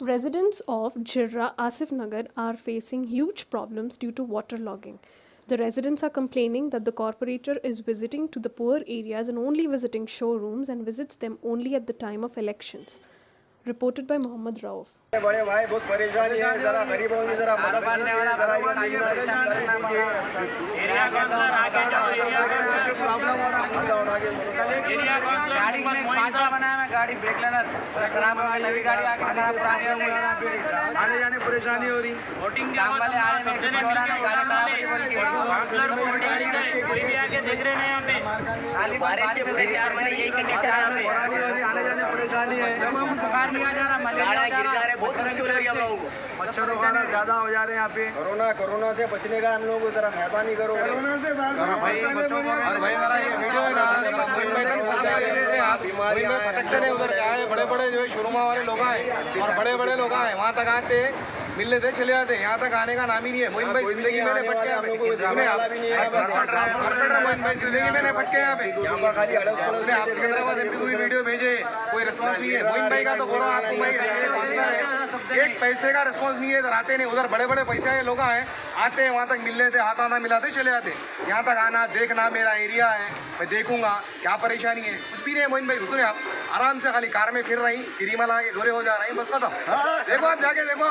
Residents of Jirra Asif Nagar are facing huge problems due to waterlogging. The residents are complaining that the corporator is visiting to the poor areas and only visiting showrooms and visits them only at the time of elections. Reported by Mohammad Rauf. बड़े भाई बहुत परेशानी है जरा गरीबों की जरा मदद कीजिए जरा ये मीना कर दीजिए एरिया काउंसलर आगे जाओ एरिया काउंसलर प्रॉब्लम हो रहा है आगे बोलो एरिया काउंसलर गाड़ी में पांचवा साहब बनाया मैं गाड़ी ब्रेक लेनर खराब हो गई नवी गाड़ी आके खराब पुरानी हो गई आने जाने परेशानी हो रही। वोटिंग के बाद वाले आ रहे हैं, गाड़ी खराब वाले होती बोल के काउंसलर को वोटिंग नहीं गए कोई भी आके देख रहे नहीं यहाँ पे। खाली बारिश के पूरे चार महीने यही कंडीशन है यहाँ पे। हो आने जाने परेशानी है। जब हम बुखार नहीं आ जा रहा मलेरिया जा रहा है बहुत मुश्किल हो रही है हम लोगों को। मच्छर वगैरह ज़्यादा हो जा रहे हैं यहाँ पे। कोरोना कोरोना से बचने का हम लोगों को जरा मेहरबानी करो। भाई बच्चों को और भाई जरा ये में भटकते रहे उधर क्या है बड़े बड़े जो है शोरूमा वाले लोग आए और बड़े बड़े लोग आए वहाँ तक आते। मिल लेते चले जाते यहाँ तक आने का नाम ही नहीं है। मुंबई कोई भी ज़िंदगी नहीं में आने पटके वाला, हम लोग को सुने आप? वाला भी नहीं है, बस कॉर्पोरेटर मुंबई ज़िंदगी में पटके यहाँ पे। आप सिकंदराबाद एमपी को भी वीडियो भेजे। कोई रिस्पांस नहीं है। मुंबई का तो बोलो आपको भाई एक पैसे का रिस्पॉन्स नहीं है इधर आते नहीं उधर बड़े बड़े पैसे के लोग आए। आते हैं वहाँ तक मिल लेते हाथ आना मिलाते चले जाते यहाँ तक आना देखना मेरा एरिया है। मैं देखूँगा क्या परेशानी है। कुछ भी नहीं है मोइन भाई सुने आप? आराम से खाली कार में फिर रही किरीमा लगा के गोरे हो जा रही बस खत्म। देखो आप जाके देखो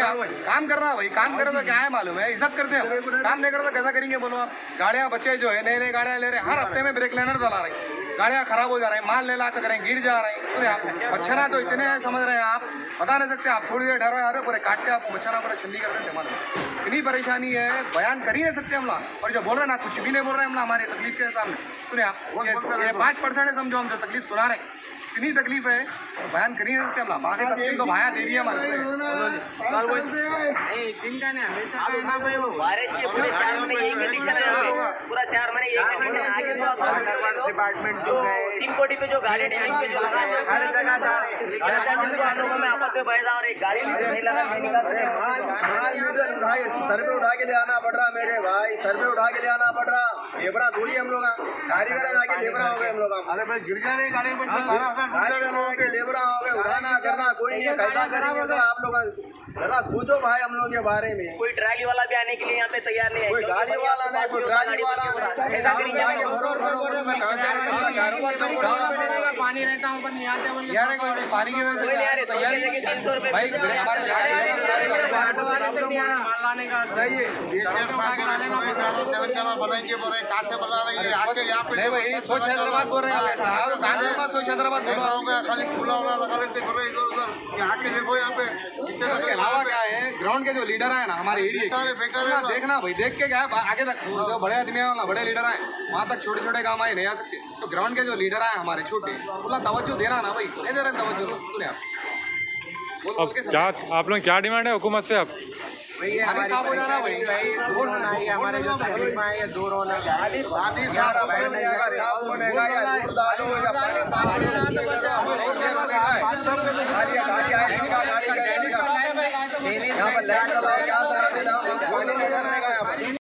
आप काम कर रहा भाई काम करे तो क्या है मालूम है इज़्ज़त करते हैं। काम नहीं करे तो कैसा करेंगे बोलो आप? गाड़ियाँ बच्चे जो है नए नए गाड़ियाँ ले रहे हैं। हर हफ़्ते में ब्रेक लेनर चला रहे गाड़ियाँ खराब हो जा रही है माल ले ला सक रहे हैं गिर जा रहे हैं। सुने आप मच्छरा तो इतने हैं, समझ रहे हैं आप? बता नहीं सकते आप थोड़ी देर आ रहे हो पूरे काट के आपको मच्छरा पूरा छल्ली कर देते मालूम इतनी परेशानी है बयान कर ही नहीं सकते हम लोग। और जो बोल रहे हैं ना कुछ भी नहीं बोल रहे हैं हम लोग हमारे तकलीफ़ के सामने। सुने आप पाँच परसेंट है समझो हम जो तकलीफ़ सुना रहे हैं। इतनी तकलीफ़ है, बयान कर ही नहीं सकते बाकी तफसील तो भाया दे दी है हमारे दिन का नहीं, हमेशा बारिश के पूरे चार में यही कंडीशन है। डिपार्टमेंट जो है तीन कोटी पे जो गाड़ी डीलिंग पे जो लगा है हर जगह जा रहे हम लोगों में आपस में बैठ और एक गाड़ी नहीं लगा उठा के सर पे उठा के ले आना पड़ रहा मेरे भाई सर पे उठा के ले आना पड़ रहा। लेबरा थोड़ी हम लोग गाड़ी कारीगर जाके लेबरा हो गए हम लोग अरे भाई गिर जाने गाड़ी में कारीगर आके लेबरा हो गए उठाना करना कोई नहीं है कैसा करेंगे जरा आप लोग जरा सोचो भाई हम लोग के बारे में। कोई ट्राली वाला भी आने के लिए यहाँ पे तैयार नहीं है कोई गाड़ी वाला नहीं कोई ट्राली वाला से है पानी रहता हूँ पर नहीं आते बोल यार पानी की रहे लाने का सही नहीं भाई स्वच्छ हैदराबाद बोल रहे हैं आप ऐसा हाँ, तो कहाँ से बात स्वच्छ हैदराबाद बोल रहे हैं उसके अलावा क्या है ग्राउंड के जो लीडर आए ना हमारे एरिया के। देखना भाई देख के क्या है आगे तक जो बड़े आदमी है ना बड़े लीडर आए वहाँ तक छोटे छोटे काम आए नहीं आ सकते। तो ग्राउंड के जो लीडर आए हमारे छोटे बोला तवज्जो देना ना भाई। नहीं दे रहे तवज्जो सुने आप। अब क्या आप लोग क्या डिमांड है हुकूमत से आप अरे साहब हो जाना भाई। रोड बनाई हमारे जो तकलीफ़ है। ये दूर होना आदि सारा बहने का साफ़ होने का या दूर डालो या पानी साफ़ होने का Yeah, I